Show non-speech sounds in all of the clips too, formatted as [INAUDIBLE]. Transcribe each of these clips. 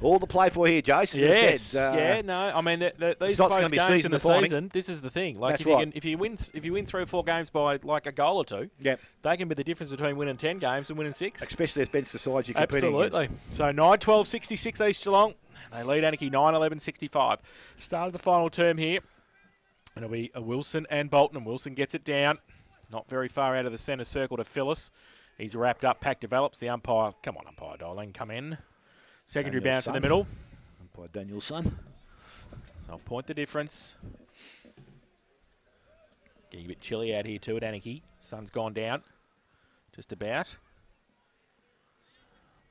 All to play for here, Jason. Yes, said, uh, yeah, no. I mean, th th these not close games in season the season. This is the thing. Like That's if you right. can, if you win, if you win three or four games by like a goal or two, Yep. they can be the difference between winning ten games and winning six. Especially against the sides you're competing Absolutely. against. So 9 12 66 East Geelong. They lead Anakie 9 11 65. Start of the final term here. And it'll be a Wilson and Bolton. And Wilson gets it down. Not very far out of the centre circle to Phyllis. He's wrapped up. Pack develops. The umpire. Come on, umpire, darling. Come in. Secondary bounce in the middle. By Daniel's son. So I'll point the difference. Getting a bit chilly out here too at Anakie. Sun's gone down. Just about.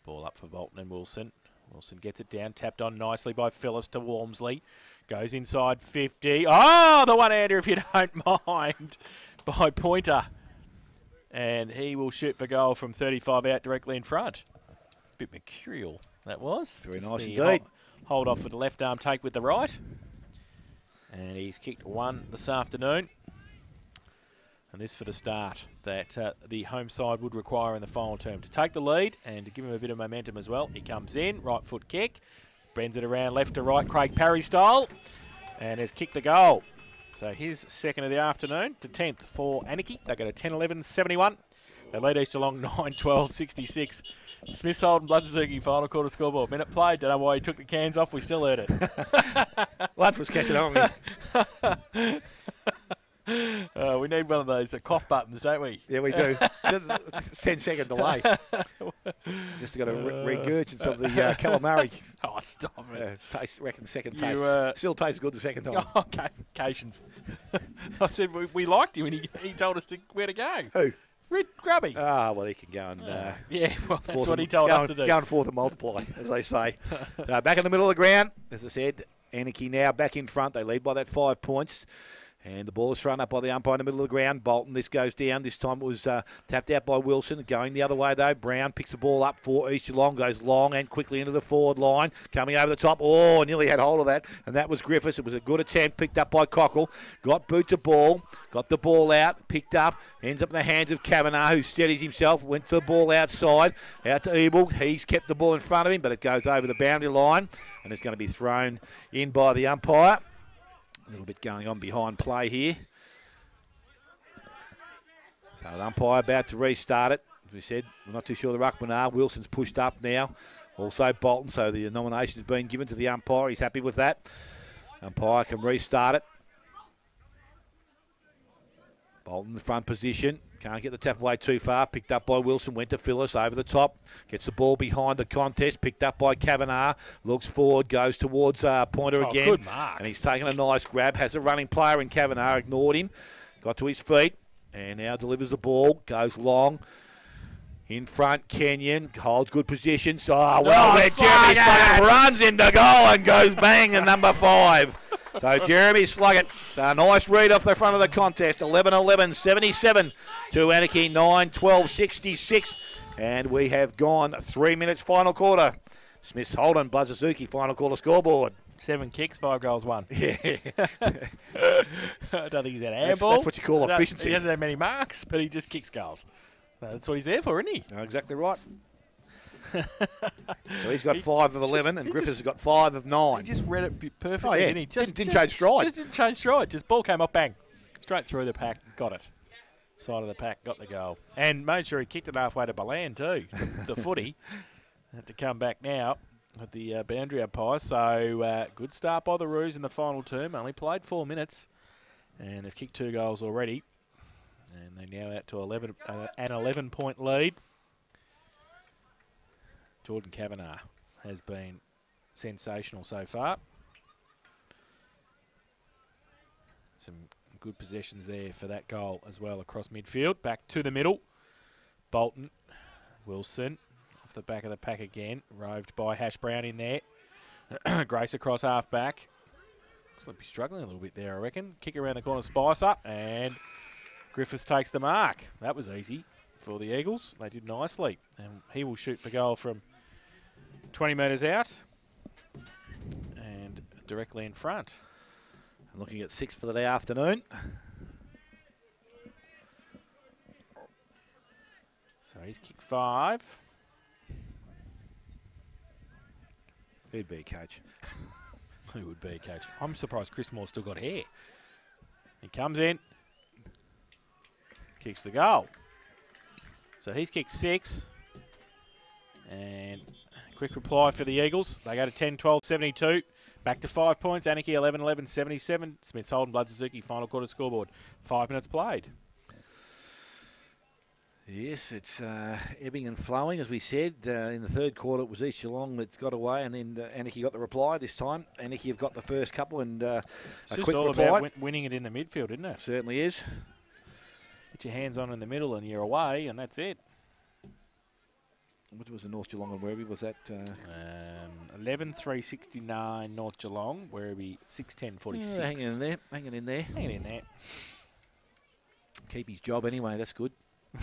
Ball up for Bolton and Wilson. Wilson gets it down, tapped on nicely by Phyllis to Walmsley. Goes inside 50. Oh, the one-hander, if you [LAUGHS] don't mind, by Pointer. And he will shoot for goal from 35 out directly in front. A Bit mercurial, that was. Very Just nice indeed. hol- Hold off with the left arm take with the right. And he's kicked one this afternoon. And this for the start that uh, the home side would require in the final term to take the lead and to give him a bit of momentum as well. He comes in, right foot kick, bends it around left to right, Craig Parry style, and has kicked the goal. So his second of the afternoon to 10th for Anakie. They go to 10 11 71. They lead East Geelong [LAUGHS] 9 12 66. Smith Holden, Blood Suzuki, final quarter scoreboard. Minute played. Don't know why he took the cans off. We still heard it. [LAUGHS] Lunch was catching on me. [LAUGHS] Uh, we need one of those uh, cough buttons, don't we? Yeah, we do. Just 10 second delay. Just got to re- some of the uh, calamari. Oh, stop it. Uh, taste, reckon second taste. uh, Still tastes good the second time. Oh, okay, occasions. I said we, we liked him and he, he told us to where to go. Who? Red Grubby. Ah, well, he can go and. Uh, [LAUGHS] yeah, well, that's what he told us to do. Go and forth and multiply, as they say. [LAUGHS] uh, back in the middle of the ground, as I said, Anakie now back in front. They lead by that five points. And the ball is thrown up by the umpire in the middle of the ground. Bolton, this goes down. This time it was uh, tapped out by Wilson. Going the other way, though. Brown picks the ball up for East Geelong. Goes long and quickly into the forward line. Coming over the top. Oh, nearly had hold of that. And that was Griffiths. It was a good attempt. Picked up by Cockle. Got boot to ball. Got the ball out. Picked up. Ends up in the hands of Kavanagh, who steadies himself. Went to the ball outside. Out to Ebel. He's kept the ball in front of him, but it goes over the boundary line. And it's going to be thrown in by the umpire. A little bit going on behind play here. So the umpire about to restart it. As we said, we're not too sure the ruckman are. Wilson's pushed up now. Also Bolton, so the nomination has been given to the umpire. He's happy with that. Umpire can restart it. Bolton, in the front position. Can't get the tap away too far. Picked up by Wilson. Went to Phyllis over the top. Gets the ball behind the contest. Picked up by Kavanagh. Looks forward. Goes towards uh, Pointer Oh, again. good mark. And he's taken a nice grab. Has a running player in Kavanagh. Ignored him. Got to his feet. And now delivers the ball. Goes long. In front, Kenyon holds good position. So, oh, well, Oh, where Jeremy! Sluggett runs into goal and goes bang in number five. So Jeremy Sluggett, a nice read off the front of the contest. 11 11 77 to Anakie 9 12 66. And we have gone three minutes final quarter. Smith Holden, Buzz Suzuki, final quarter scoreboard. Seven kicks, five goals, one. [LAUGHS] Yeah. [LAUGHS] I don't think he's had a That's- handball. that's what you call efficiency. He hasn't had many marks, but he just kicks goals. That's what he's there for, isn't he? No, exactly right. So he's got five of 11, and Griffiths has got five of nine. He just read it perfectly, Oh, yeah. didn't he? Just, Didn't- didn't just- change stride. Just didn't change stride. Just ball came up, bang. Straight through the pack, got it. Side of the pack, got the goal. And made sure he kicked it halfway to Balan too, the, the footy. [LAUGHS] Had to come back now at the uh, boundary umpire. So uh, good start by the Roos in the final term. Only played four minutes. And they've kicked two goals already. And they're now out to 11, uh, an 11 point lead. Jordan Kavanagh has been sensational so far. Some good possessions there for that goal as well across midfield. Back to the middle. Bolton, Wilson off the back of the pack again. Roved by Hash Brown in there. [CLEARS THROAT] Grace across half back. Looks like he's struggling a little bit there, I reckon. Kick around the corner, Spice up, and Griffiths takes the mark. That was easy for the Eagles. They did nicely. And he will shoot for goal from 20 metres out and directly in front. And looking at six for the day afternoon. So he's kicked five. He'd be a coach. Who [LAUGHS] would be a coach? I'm surprised Chris Moore still got hair. He comes in, kicks the goal. So he's kicked six. And quick reply for the Eagles. They go to 10 12 72. Back to five points. Anakie 11 11 77. Smiths Holden Blood Suzuki final quarter scoreboard. Five minutes played. Yes, it's uh, ebbing and flowing, as we said. Uh, in the third quarter, it was East Geelong that got away, and then uh, Anakie got the reply this time. Anakie have got the first couple, and uh, It's a just quick all reply. about win- winning it in the midfield, isn't it? Certainly is. Get your hands on in the middle and you're away, and that's it. What was the North Geelong and Werribee? Was that? Uh, Um, 11 3 69 North Geelong, Werribee 6 10 46. yeah, hanging in there, hanging in there. Hanging in there. Keep his job anyway. That's good. [LAUGHS]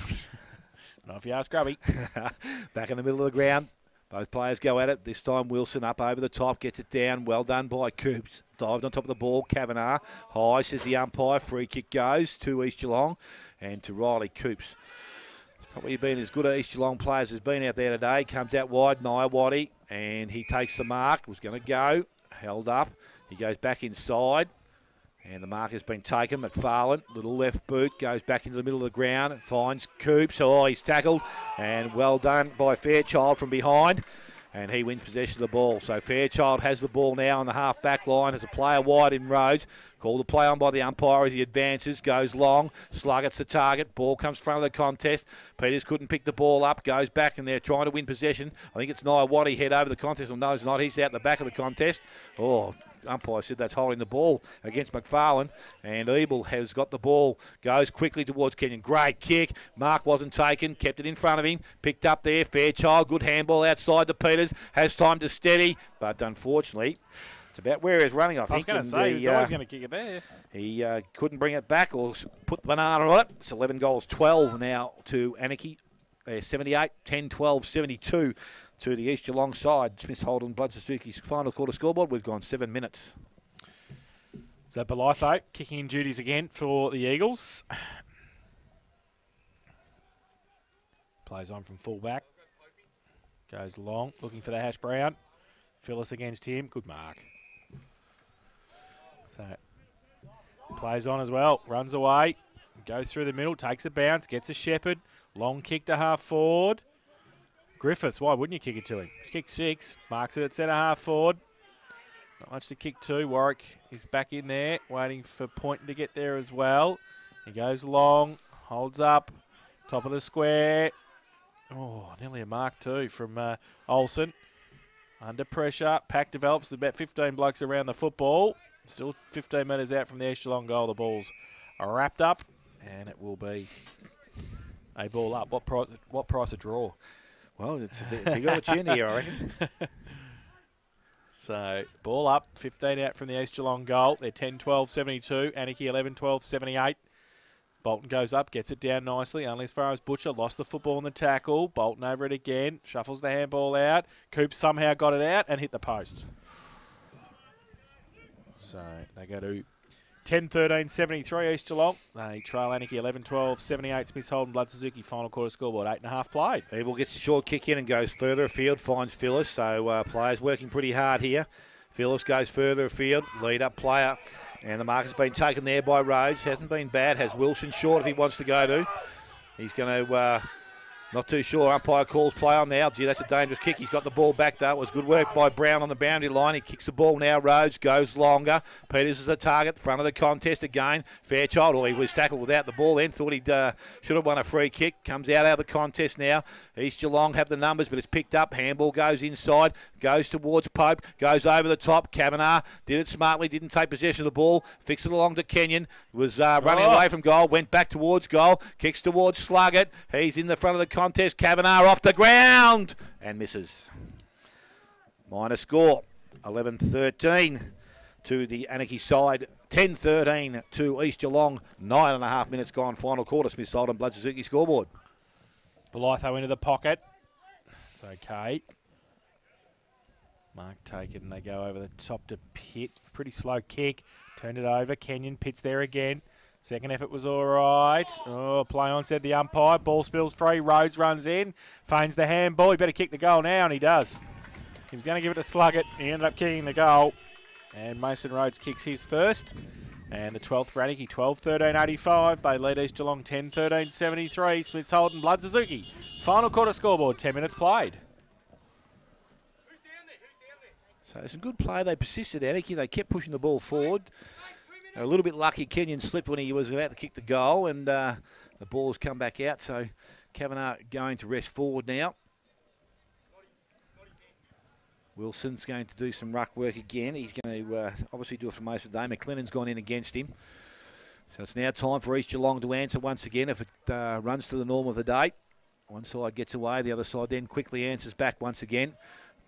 Not if you ask Grubby. [LAUGHS] Back in the middle of the ground. Both players go at it. This time Wilson up over the top, gets it down. Well done by Coops. Dived on top of the ball. Kavanagh. High, says the umpire. Free kick goes to East Geelong and to Riley Coops. Probably been as good a East Geelong player as has been out there today. Comes out wide, Waddy, and he takes the mark. Was going to go. Held up. He goes back inside. And the mark has been taken. McFarlane, little left boot, goes back into the middle of the ground finds Coops. Oh, he's tackled. And well done by Fairchild from behind. And he wins possession of the ball. So Fairchild has the ball now on the half back line as a player wide in Rhodes. Called the play on by the umpire as he advances, goes long. Sluggett's the target. Ball comes front of the contest. Peters couldn't pick the ball up, goes back, and they're trying to win possession. I think it's Waddy head over the contest. Well, no, it's not. He's out the back of the contest. Oh, umpire said that's holding the ball against McFarlane. And Ebel has got the ball, goes quickly towards Kenyon. Great kick. Mark wasn't taken, kept it in front of him, picked up there. Fairchild, good handball outside to Peters, has time to steady, but unfortunately. It's about where he's running, I think. I was going to say, he was he, uh, always going to kick it there. he uh, couldn't bring it back or put the banana on it. It's 11 goals, 12 now to Anakie. Uh, 78, 10, 12, 72 to the East Geelong side. Smith Holden, Blood Suzuki's final quarter scoreboard. We've gone seven minutes. So Belitho kicking in duties again for the Eagles. Plays on from fullback. Goes long, looking for the hash brown. Phyllis against him. Good mark. So plays on as well. Runs away. Goes through the middle. Takes a bounce. Gets a shepherd. Long kick to half forward. Griffiths, why wouldn't you kick it to him? He's kicked six. Marks it at centre half forward. Not much to kick to. Warwick is back in there, waiting for Pointon to get there as well. He goes long, holds up, top of the square. Oh, nearly a mark too from uh, Olsen. Under pressure, pack develops. About 15 blokes around the football. Still 15 metres out from the Geelong goal. The ball's wrapped up, and it will be a ball up. What price? What price a draw? Well, it's big opportunity, I reckon. So, ball up, 15 out from the East Geelong goal. They're 10 12 72. Anakie 11 12 78. Bolton goes up, gets it down nicely, only as far as Butcher. Lost the football in the tackle. Bolton over it again, shuffles the handball out. Coop somehow got it out and hit the post. So, they go to 10 13 73 East Geelong. They trail Anakie 11 12 78. Smiths Holden Blood Suzuki final quarter scoreboard. Eight and a half played. Ebel gets a short kick in and goes further afield, finds Phyllis. So uh, players working pretty hard here. Phyllis goes further afield, lead up player. And the mark has been taken there by Rhodes. Hasn't been bad. Has Wilson short if he wants to go to. He's going to, uh, not too sure. Umpire calls play on now. Gee, that's a dangerous kick. He's got the ball back though. It was good work by Brown on the boundary line. He kicks the ball now. Rhodes goes longer. Peters is a target, front of the contest again. Fairchild, or he was tackled without the ball then. Thought he uh, should have won a free kick. Comes out out of the contest now. East Geelong have the numbers, but it's picked up. Handball goes inside, goes towards Pope, goes over the top. Kavanagh did it smartly, didn't take possession of the ball. Fixed it along to Kenyon. Was uh, running Oh. away from goal, went back towards goal, kicks towards Sluggett. He's in the front of the contest. Kavanagh off the ground and misses. Minor score 11 13 to the Anakie side. 10 13 to East Geelong. Nine and a half minutes gone. Final quarter. Smith Solden Blood Suzuki scoreboard. Belitho into the pocket. It's okay. Mark taken. They go over the top to Pitt. Pretty slow kick. Turned it over. Kenyon Pitt's there again. Second effort was all right. Oh, play on, said the umpire. Ball spills free. Rhodes runs in. Feigns the handball. He better kick the goal now, and he does. He was going to give it to Sluggett. He ended up kicking the goal. And Mason Rhodes kicks his first. And the 12th for Anakie, 12 13 85. They lead East Geelong 10 13 73. Smiths Holden, Blood Suzuki. Final quarter scoreboard, 10 minutes played. So some good play. They persisted, Anakie. They kept pushing the ball forward. They a little bit lucky. Kenyon slipped when he was about to kick the goal, and uh, the ball has come back out. So Kavanagh going to rest forward now. Wilson's going to do some ruck work again. He's going to uh, obviously do it for most of the day. McLennan's gone in against him. So it's now time for East Geelong to answer once again if it uh, runs to the norm of the day. One side gets away, the other side then quickly answers back once again.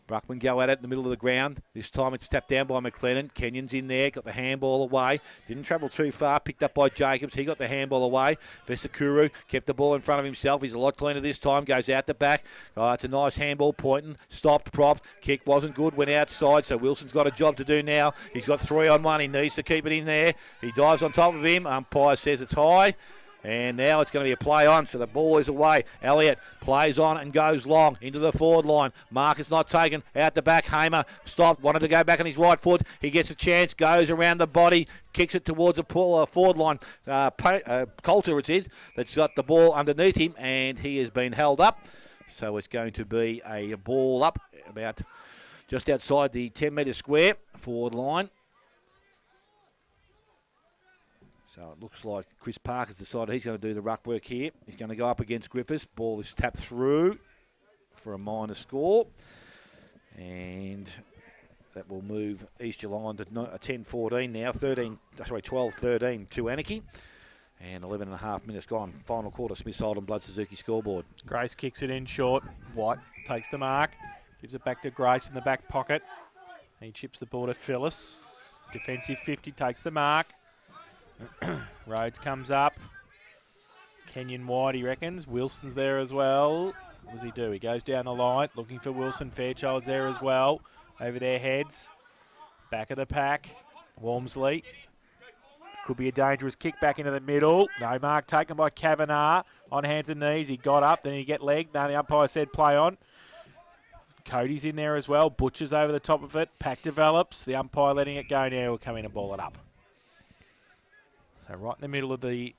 Ruckman go at it in the middle of the ground. This time it's tapped down by McLennan. Kenyon's in there, got the handball away. Didn't travel too far, picked up by Jacobs. He got the handball away. Vesakuru kept the ball in front of himself. He's a lot cleaner this time, goes out the back. Oh, it's a nice handball pointing. Stopped, propped. Kick wasn't good, went outside. So Wilson's got a job to do now. He's got three on one. He needs to keep it in there. He dives on top of him. Umpire says it's high. And now it's going to be a play on, so the ball is away. Elliott plays on and goes long into the forward line. Mark is not taken out the back. Hamer stopped, wanted to go back on his right foot. He gets a chance, goes around the body, kicks it towards the uh, forward line. Uh, uh, Coulter it is that's got the ball underneath him, and he has been held up. So it's going to be a ball up about just outside the 10 metre square forward line. So it looks like Chris Parker's decided he's going to do the ruck work here. He's going to go up against Griffiths. Ball is tapped through for a minor score. And that will move East Geelong on to 10-14 now. 13, uh, sorry, 12-13 to Anakie. And 11 and a half minutes gone. Final quarter, Smith Holden Blood Suzuki scoreboard. Grace kicks it in short. White takes the mark. Gives it back to Grace in the back pocket. He chips the ball to Phyllis. Defensive 50 takes the mark. [COUGHS] Rhodes comes up. Kenyon wide, he reckons. Wilson's there as well. What does he do? He goes down the line, looking for Wilson. Fairchild's there as well. Over their heads. Back of the pack. Walmsley. Could be a dangerous kick back into the middle. No mark taken by Kavanagh. On hands and knees. He got up, then he get leg. Now the umpire said play on. Cody's in there as well. Butcher's over the top of it. Pack develops. The umpire letting it go now. Will come in and ball it up. So right in the middle of the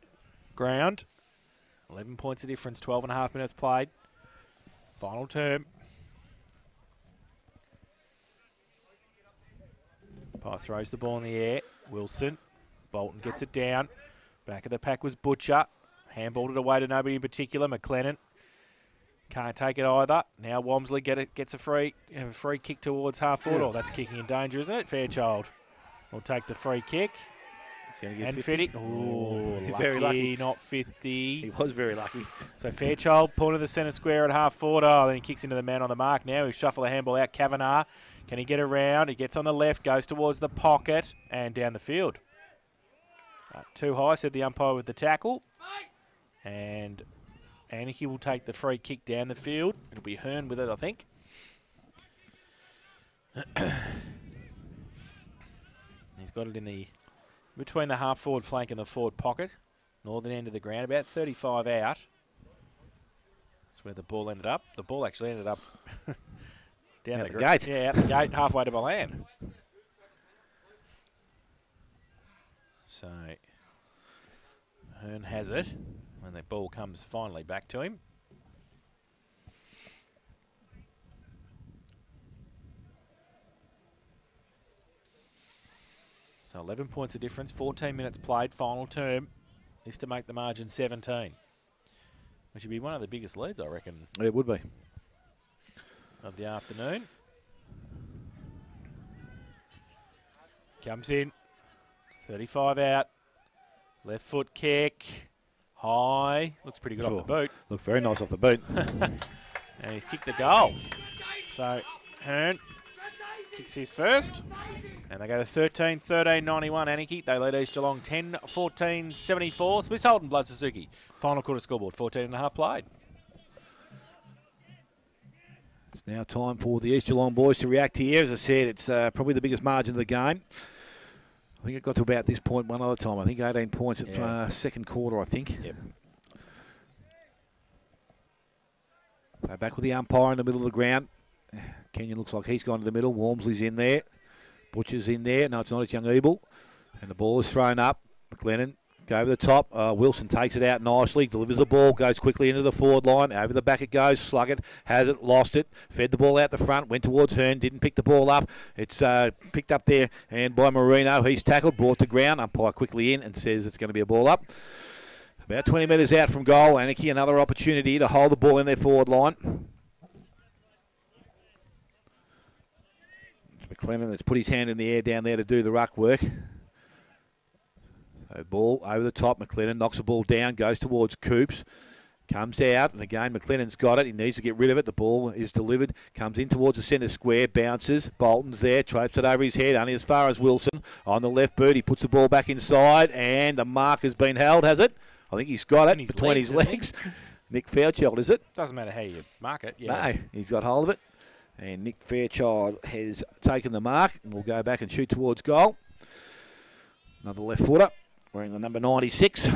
ground. 11 points of difference, 12 and a half minutes played. Final term. Pye throws the ball in the air. Wilson. Bolton gets it down. Back of the pack was Butcher. Handballed it away to nobody in particular. McLennan can't take it either. Now Walmsley get it, gets a free a free kick towards half forward. Oh, that's kicking in danger, isn't it? Fairchild will take the free kick. And 50. Oh, [LAUGHS] lucky, very lucky. Not 50. He was very lucky. So Fairchild, point of the centre square at half forward. Oh, then he kicks into the man on the mark now. He shuffle the handball out. Kavanagh. Can he get around? He gets on the left, goes towards the pocket and down the field. Uh, too high, said the umpire with the tackle. And Anakie will take the free kick down the field. It'll be Hearn with it, I think. [COUGHS] He's got it in the between the half forward flank and the forward pocket, northern end of the ground, about 35 out. That's where the ball ended up. The ball actually ended up [LAUGHS] down out the, the gate. Yeah, out the gate, halfway to Milan. So Hearn has it when the ball comes finally back to him. So 11 points of difference, 14 minutes played, final term is to make the margin 17. Which would be one of the biggest leads, I reckon. It would be. Of the afternoon. Comes in. 35 out. Left foot kick. High. Looks pretty good sure. off the boot. Looked very nice off the boot. [LAUGHS] and he's kicked the goal. So Hearn kicks his first. And they go to 13 13 91 Anakie. They lead East Geelong 10 14 74. Smith Holden, Blood Suzuki. Final quarter scoreboard 14 and a half played. It's now time for the East Geelong boys to react here. As I said, it's uh, probably the biggest margin of the game. I think it got to about this point one other time. I think 18 points at yeah. uh, second quarter, I think. Yep. So back with the umpire in the middle of the ground. Kenyon looks like he's gone to the middle. Walmsley's in there. Butcher's in there. No, it's not. It's young Ebel. And the ball is thrown up. McLennan go over the top. Uh, Wilson takes it out nicely, delivers the ball, goes quickly into the forward line. Over the back it goes. Slug it, has it, lost it, fed the ball out the front, went towards Hearn, didn't pick the ball up. It's uh, picked up there and by Marino. He's tackled, brought to ground. Umpire quickly in and says it's going to be a ball up. About 20 metres out from goal. Anakie, another opportunity to hold the ball in their forward line. It's McLennan that's put his hand in the air down there to do the ruck work. So ball over the top. McLennan knocks the ball down, goes towards Coops. Comes out, and again, McLennan's got it. He needs to get rid of it. The ball is delivered. Comes in towards the centre square, bounces. Bolton's there, traps it over his head, only as far as Wilson. On the left boot, he puts the ball back inside, and the mark has been held, has it? I think he's got it his between legs, his legs. [LAUGHS] Nick Fairchild, is it? Doesn't matter how you mark it. Yeah. No, he's got hold of it. And Nick Fairchild has taken the mark and will go back and shoot towards goal. Another left footer wearing the number 96.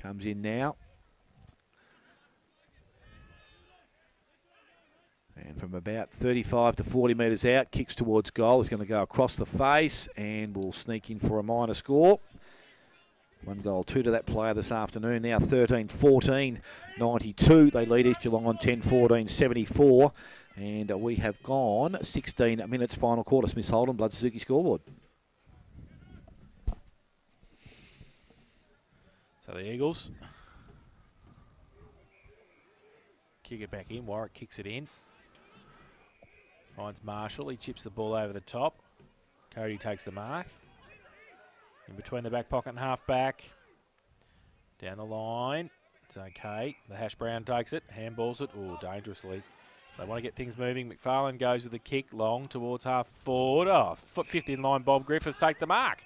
Comes in now. And from about 35 to 40 metres out, kicks towards goal. Is going to go across the face and will sneak in for a minor score. One goal, two to that player this afternoon. Now 13 14 92. They lead East Geelong on 10 14 74. And we have gone 16 minutes final quarter. Smith Holden, Blood Suzuki scoreboard. So the Eagles kick it back in. Warwick kicks it in. Finds Marshall. He chips the ball over the top. Cody takes the mark. In between the back pocket and half back. Down the line. It's okay. The Hash Brown takes it. Handballs it. Oh, dangerously. They want to get things moving. McFarlane goes with the kick long towards half forward. Oh, foot 50 in line. Bob Griffiths take the mark.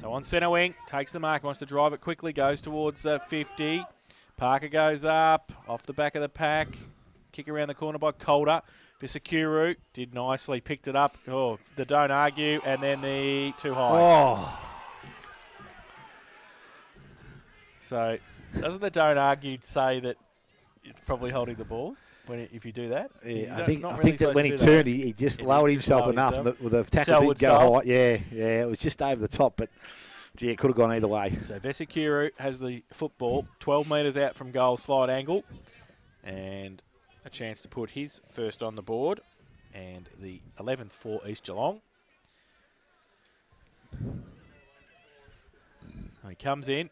So on centre wing, takes the mark, wants to drive it quickly, goes towards uh, 50. Parker goes up, off the back of the pack. Kick around the corner by Calder. Visakuru did nicely, picked it up. Oh, the don't argue, and then the too high. Oh, So doesn't the don't argue say that it's probably holding the ball when it, if you do that? Yeah. I think I really think that when he turned, he, he just lowered just himself enough. himself. The, the tackle didn't go style. high. Yeah, yeah. It was just over the top, but gee, it could have gone either way. So Vesikuru has the football 12 metres out from goal slide angle and a chance to put his first on the board and the 11th for East Geelong. He comes in.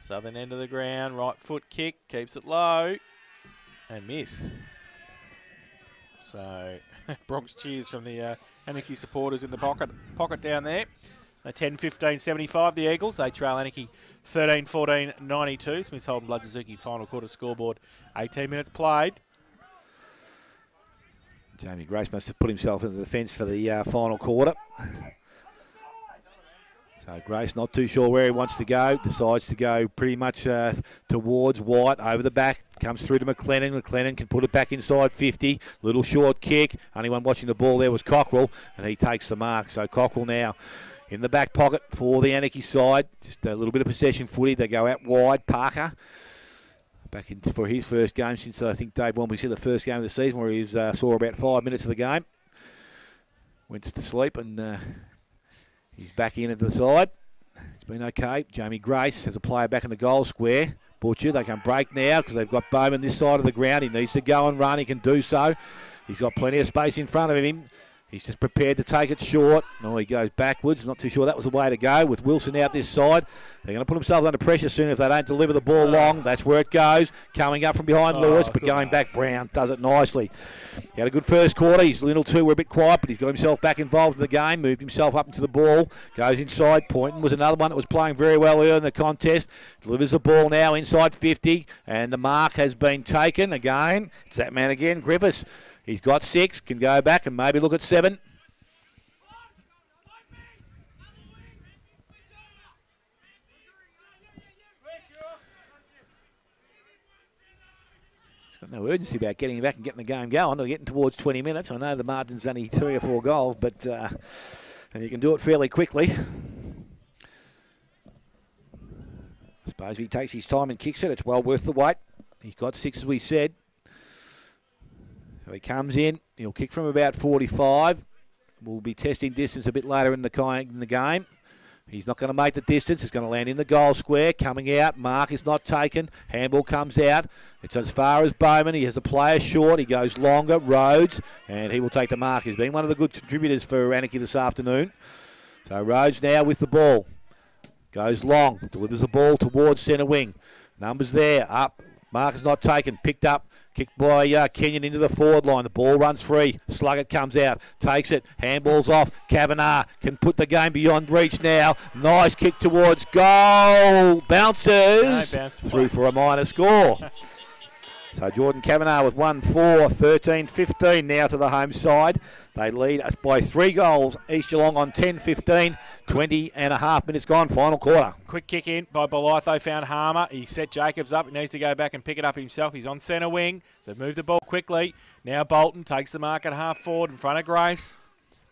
Southern end of the ground, right foot kick, keeps it low and miss. So [LAUGHS] Bronx cheers from the uh, Anakie supporters in the pocket pocket down there. Uh, 10 15 75, the Eagles. They trail Anakie 13 14 92. Smiths Holden Blood Suzuki final quarter scoreboard. 18 minutes played. Jamie Grace must have put himself into the fence for the uh, final quarter. So Grace not too sure where he wants to go. Decides to go pretty much uh, towards White over the back. Comes through to McLennan. McLennan can put it back inside 50. Little short kick. Only one watching the ball there was Cockrell, and he takes the mark. So Cockrell now in the back pocket for the Anakie side. Just a little bit of possession footy. They go out wide. Parker back in for his first game since I think Dave Wombley said the first game of the season where he was, uh, saw about five minutes of the game. Went to sleep and uh, he's back in at the side. It's been okay. Jamie Grace has a player back in the goal square. Butcher, they can break now because they've got Bowman this side of the ground. He needs to go and run. He can do so. He's got plenty of space in front of him. He's just prepared to take it short. No, he goes backwards. Not too sure that was the way to go with Wilson out this side. They're going to put themselves under pressure soon if they don't deliver the ball long. That's where it goes. Coming up from behind Oh, Lewis, but going back, Brown does it nicely. He had a good first quarter. His little two were a bit quiet, but he's got himself back involved in the game. Moved himself up into the ball. Goes inside. Poynton was another one that was playing very well earlier in the contest. Delivers the ball now inside 50, and the mark has been taken again. It's that man again, Griffiths. He's got six. Can go back and maybe look at seven. He's got no urgency about getting back and getting the game going. They're getting towards 20 minutes. I know the margin's only three or four goals, but uh, and you can do it fairly quickly. I suppose he takes his time and kicks it, it's well worth the wait. He's got six, as we said. So he comes in. He'll kick from about 45. We'll be testing distance a bit later in the, in the game. He's not going to make the distance. He's going to land in the goal square. Coming out. Mark is not taken. Handball comes out. It's as far as Bowman. He has the player short. He goes longer. Rhodes. And he will take the mark. He's been one of the good contributors for Anakie this afternoon. So Rhodes now with the ball. Goes long. Delivers the ball towards centre wing. Numbers there. Up. Mark is not taken. Picked up. Kicked by uh, Kenyon into the forward line. The ball runs free. Sluggett comes out. Takes it. Handballs off. Kavanagh can put the game beyond reach now. Nice kick towards goal. Bounces. No, bounced through for a minor score. [LAUGHS] So Jordan Kavanagh with 1 4, 13 15 now to the home side. They lead us by three goals. East Geelong on 10 15, 20 and a half minutes gone, final quarter. Quick kick in by Bolitho, found Harmer. He set Jacobs up. He needs to go back and pick it up himself. He's on centre wing. So move the ball quickly. Now Bolton takes the mark at half forward in front of Grace.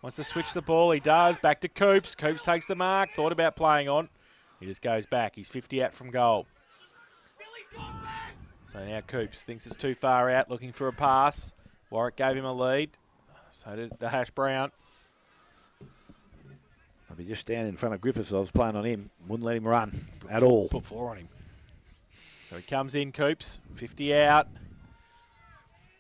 Wants to switch the ball. He does. Back to Coops. Coops takes the mark. Thought about playing on. He just goes back. He's 50 out from goal. So now Coops thinks it's too far out, looking for a pass. Warwick gave him a lead. So did the Hash Brown. I'll be just standing in front of Griffiths. I was playing on him. Wouldn't let him run at all. Put four on him. So he comes in, Coops, 50 out.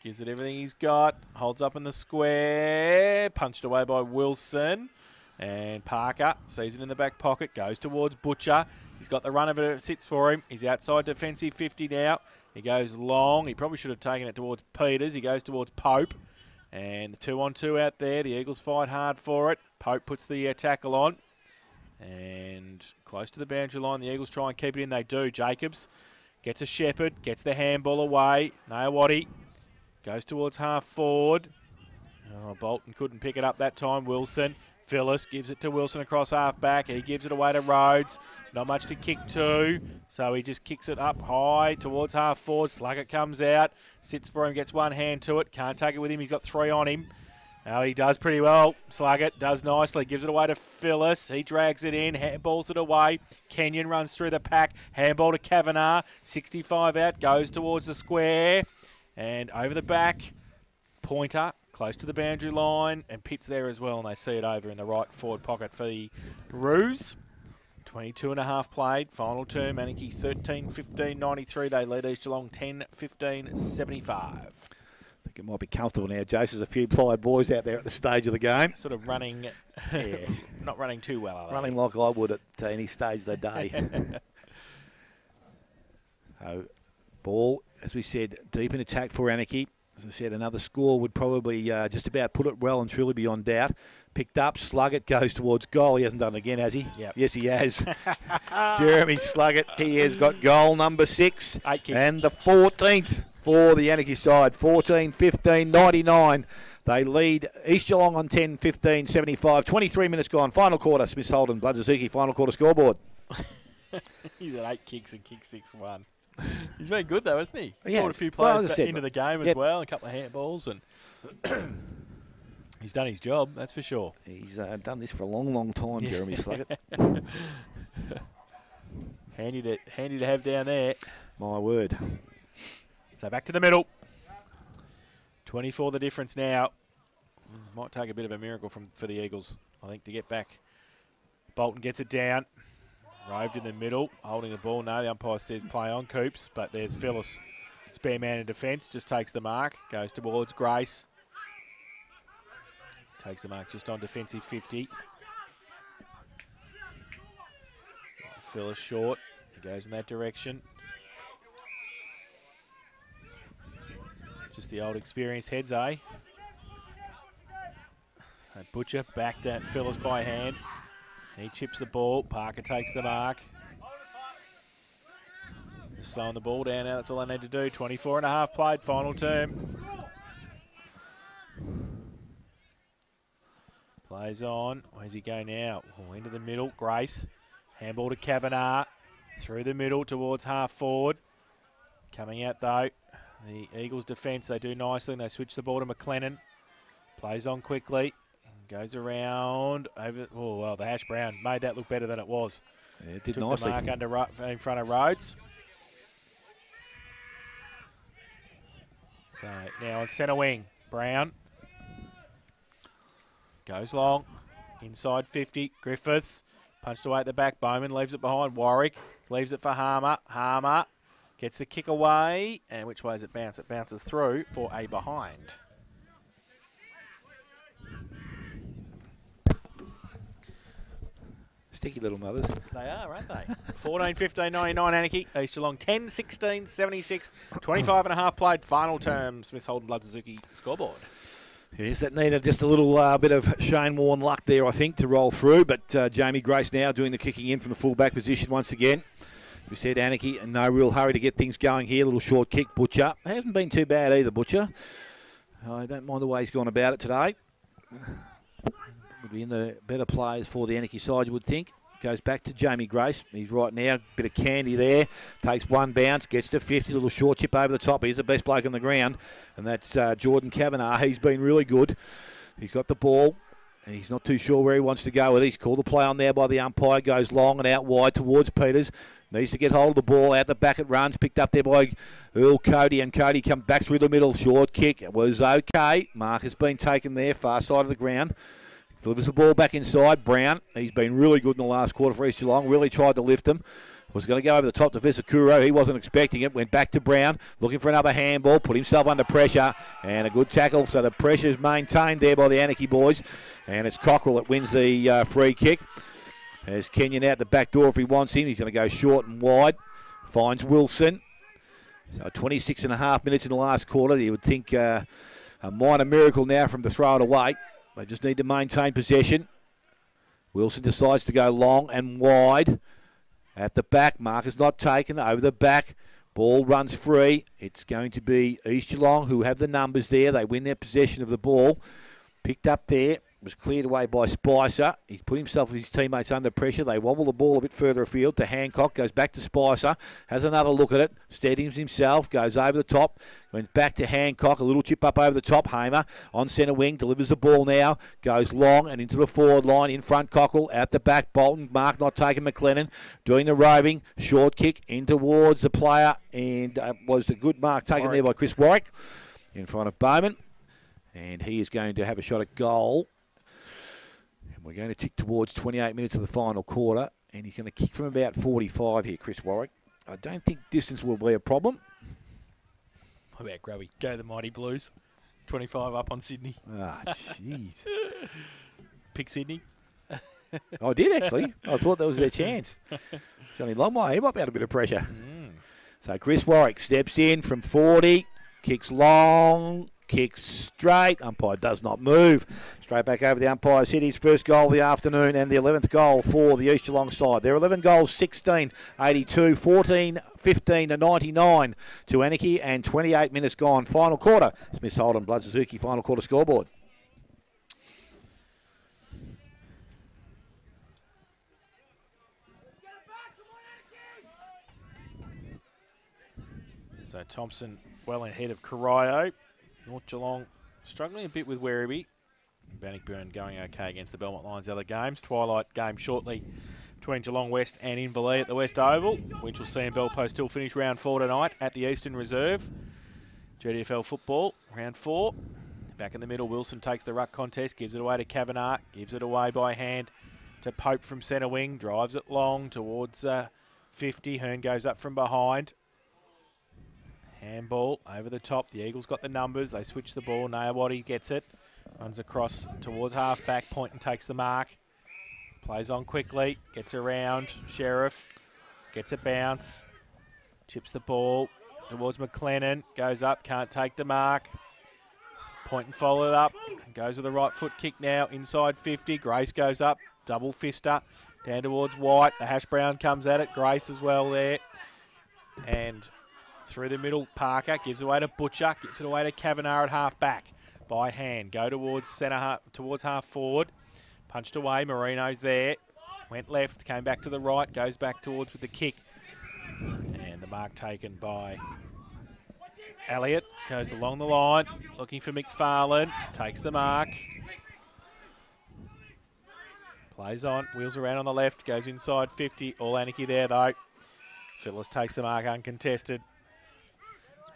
Gives it everything he's got. Holds up in the square. Punched away by Wilson. And Parker sees it in the back pocket. Goes towards Butcher. He's got the run of it. It sits for him. He's outside defensive 50 now. He goes long. He probably should have taken it towards Peters. He goes towards Pope. And the two on two out there. The Eagles fight hard for it. Pope puts the uh, tackle on. And close to the boundary line. The Eagles try and keep it in. They do. Jacobs gets a Shepherd. Gets the handball away. Nawati goes towards half forward. Oh, Bolton couldn't pick it up that time. Wilson. Phyllis gives it to Wilson across half back. He gives it away to Rhodes. Not much to kick to, so he just kicks it up high towards half forward. Sluggett comes out, sits for him, gets one hand to it. Can't take it with him. He's got three on him. Oh, he does pretty well. Sluggett does nicely. Gives it away to Phyllis. He drags it in, handballs it away. Kenyon runs through the pack. Handball to Kavanagh. 65 out, goes towards the square. And over the back, Pointer close to the boundary line, and Pitt's there as well, and they see it over in the right forward pocket for the Roos. 22 and a half played, final term, Anakie 13 15 93. They lead East Geelong 10 15 75. I think it might be comfortable now. Jace, there's a few plied boys out there at the stage of the game. Sort of running, [LAUGHS] Yeah. not running too well, are they? Running like I would at any stage of the day. [LAUGHS] so, ball, as we said, deep in attack for Anakie. As I said, another score would probably uh, just about put it well and truly beyond doubt. Picked up, Sluggett goes towards goal. He hasn't done it again, has he? Yep. Yes, he has. [LAUGHS] Jeremy Sluggett, he has got goal number six. Eight kicks. And the 14th for the Anakie side. 14 15 99. They lead East Geelong on 10 15 75. 23 minutes gone. Final quarter. Smith Holden, Bloodazuki, final quarter scoreboard. [LAUGHS] He's at eight kicks and kick six one. [LAUGHS] He's been good though, hasn't he? He Brought a has. few Well, players said, into the game as well, a couple of handballs, and [CLEARS THROAT] he's done his job. That's for sure. He's uh, done this for a long, long time, Jeremy Sluggett. [LAUGHS] Handy to handy to have down there. My word. So back to the middle. 24 the difference now. Might take a bit of a miracle from for the Eagles, I think, to get back. Bolton gets it down. Roved in the middle, holding the ball. No, the umpire says play on Coops, but there's Phyllis. Spare man in defence, just takes the mark, goes towards Grace. Takes the mark just on defensive 50. Phyllis short. He goes in that direction. Just the old experienced heads, eh? So Butcher back to Phyllis by hand. He chips the ball. Parker takes the mark. Slowing the ball down now. That's all they need to do. 24 and a half played. Final term. Plays on. Where's he go now? Oh, into the middle. Grace. Handball to Kavanagh. Through the middle towards half forward. Coming out though. The Eagles defence, they do nicely and they switch the ball to McLennan. Plays on quickly. Goes around over. Oh, well, the Hash Brown made that look better than it was. Yeah, it did Took nicely. the mark under in front of Rhodes. So now on centre wing, Brown goes long, inside 50. Griffiths punched away at the back. Bowman leaves it behind. Warwick leaves it for Harmer. Harmer gets the kick away, and which way does it bounce? It bounces through for a behind. Sticky little mothers. They are, aren't they? [LAUGHS] 14, 15, 99, Anakie. East Geelong 10, 16, 76, 25 and a half played. Final term, Smith Holden Blood Suzuki scoreboard. Yes, that needed just a little uh, bit of Shane Warne luck there, I think, to roll through. But uh, Jamie Grace now doing the kicking in from the fullback position once again. We said Anakie, in no real hurry to get things going here. Little short kick, Butcher. Hasn't been too bad either, Butcher. I don't mind the way he's gone about it today. Would be in the better players for the Anakie side, you would think. Goes back to Jamie Grace. He's right now. Bit of candy there. Takes one bounce. Gets to 50. Little short chip over the top. He's the best bloke on the ground. And that's uh, Jordan Kavanagh. He's been really good. He's got the ball. And he's not too sure where he wants to go with it. He's called the play on there by the umpire. Goes long and out wide towards Peters. Needs to get hold of the ball. Out the back it runs. Picked up there by Earl Cody. And Cody comes back through the middle. Short kick. It was okay. Mark has been taken there. Far side of the ground. Delivers the ball back inside. Brown, he's been really good in the last quarter for East Geelong. Really tried to lift him. Was going to go over the top to Vesakuro. He wasn't expecting it. Went back to Brown, looking for another handball. Put himself under pressure. And a good tackle. So the pressure is maintained there by the Anakie boys. And it's Cockrell that wins the uh, free kick. There's Kenyon out the back door if he wants him. He's going to go short and wide. Finds Wilson. So 26 and a half minutes in the last quarter. You would think uh, a minor miracle now from the throw it away. They just need to maintain possession. Wilson decides to go long and wide. At the back, Mark is not taken. Over the back, ball runs free. It's going to be East Geelong who have the numbers there. They win their possession of the ball. Picked up there. Was cleared away by Spicer. He put himself and his teammates under pressure. They wobble the ball a bit further afield to Hancock. Goes back to Spicer. Has another look at it. Steadies himself. Goes over the top. Went back to Hancock. A little chip up over the top. Hamer on centre wing. Delivers the ball now. Goes long and into the forward line. In front, Cockle. Out the back, Bolton. Mark not taking McLennan. Doing the roving. Short kick in towards the player. And uh, was the good mark taken there by Chris Warwick. In front of Bowman. And he is going to have a shot at goal. We're going to tick towards 28 minutes of the final quarter. And he's going to kick from about 45 here, Chris Warwick. I don't think distance will be a problem. What about Grubby? Go the Mighty Blues. 25 up on Sydney. Ah, jeez. [LAUGHS] Pick Sydney. I did actually. I thought that was their chance. Johnny Longmire, he might be under a bit of pressure. So Chris Warwick steps in from 40, kicks long, kicks straight. Umpire does not move. Straight back over the umpire. City's first goal of the afternoon and the 11th goal for the East Geelong side. Their 11 goals 16 82, 14 15 to 99 to Anakie, and 28 minutes gone. Final quarter. Smith Holden, Blood Suzuki, final quarter scoreboard. So Thomson well ahead of Corio. North Geelong struggling a bit with Werribee. Bannockburn going okay against the Belmont Lions the other games. Twilight game shortly between Geelong West and Inverleigh at the West Oval. Winchelsea and Bellpost still finish round four tonight at the Eastern Reserve. GDFL football, round four. Back in the middle, Wilson takes the ruck contest, gives it away to Kavanagh, gives it away by hand to Pope from centre wing, drives it long towards uh, 50. Hearn goes up from behind. Handball over the top. The Eagles got the numbers. They switch the ball. Nailbody gets it. Runs across towards half back point and takes the mark. Plays on quickly. Gets around. Sheriff gets a bounce. Chips the ball towards McLennan. Goes up. Can't take the mark. Point and follow it up. Goes with the right foot kick now. Inside 50. Grace goes up. Double fister. Down towards White. The hash brown comes at it. Grace as well there. And through the middle, Parker gives it away to Butcher, gets it away to Kavanagh at half back by hand. Go towards centre half, towards half forward. Punched away. Marino's there. Went left, came back to the right, goes back towards with the kick. And the mark taken by Elliott. Goes along the line, looking for McFarlane. Takes the mark. Plays on, wheels around on the left, goes inside 50. All Anakie there though. Phyllis takes the mark uncontested.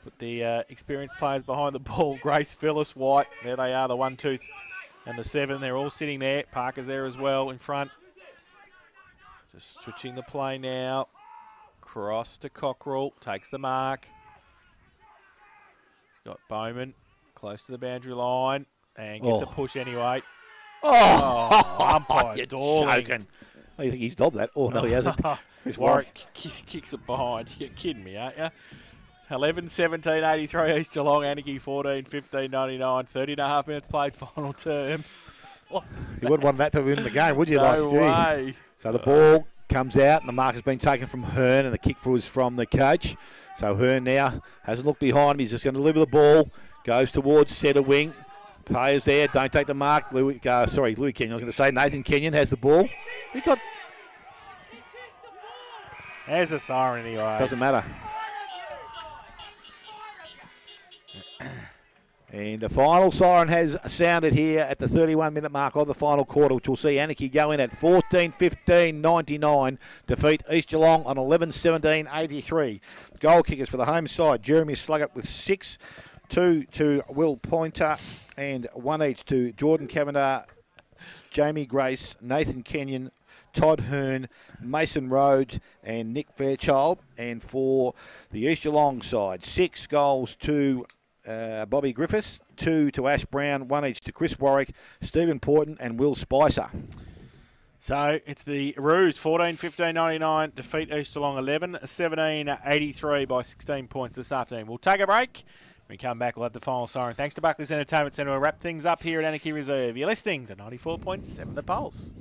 Put the uh, experienced players behind the ball. [LAUGHS] Grace, Phyllis, White. There they are, the one, two, th- and the seven. They're all sitting there. Parker's there as well in front. Just switching the play now. Cross to Cockrell. Takes the mark. He's got Bowman close to the boundary line and gets a Oh. push anyway. Oh, Oh, umpire [LAUGHS] you're Dorling. joking. Oh, you think he's dobbed that? Oh, no, he hasn't. [LAUGHS] Warwick. kicks it behind. You're kidding me, aren't you? 11 17 83 East Geelong, Anakie 14 15 99, 30 and a half minutes played, [LAUGHS] final term. You wouldn't want that to win the game, would you? no like, gee. way. So the ball comes out, and the mark has been taken from Hearn, and the kick was from the coach. So Hearn now hasn't looked behind him. He's just going to deliver the ball. Goes towards centre wing. Players there. Don't take the mark. Louis, uh, sorry, Louis Kenyon. I was going to say Nathan Kenyon has the ball. He got. There's a siren anyway. Doesn't matter. [CLEARS THROAT] And the final siren has sounded here at the 31 minute mark of the final quarter, which will see Anakie go in at 14 15 99, defeat East Geelong on 11 17 83. Goal kickers for the home side Jeremy Sluggett with six, two to Will Pointer, and one each to Jordan Kavanagh, Jamie Grace, Nathan Kenyon, Todd Hearn, Mason Rhodes, and Nick Fairchild. And for the East Geelong side, six goals to uh, Bobby Griffiths, two to Ash Brown, one each to Chris Warwick, Stephen Porton, and Will Spicer. So it's the Roos 14 15 99, defeat East Geelong 11 17 83 by 16 points this afternoon. We'll take a break. When we come back, we'll have the final siren. Thanks to Buckley's Entertainment Centre. We'll wrap things up here at Anakie Reserve. You're listening to 94.7 The Pulse.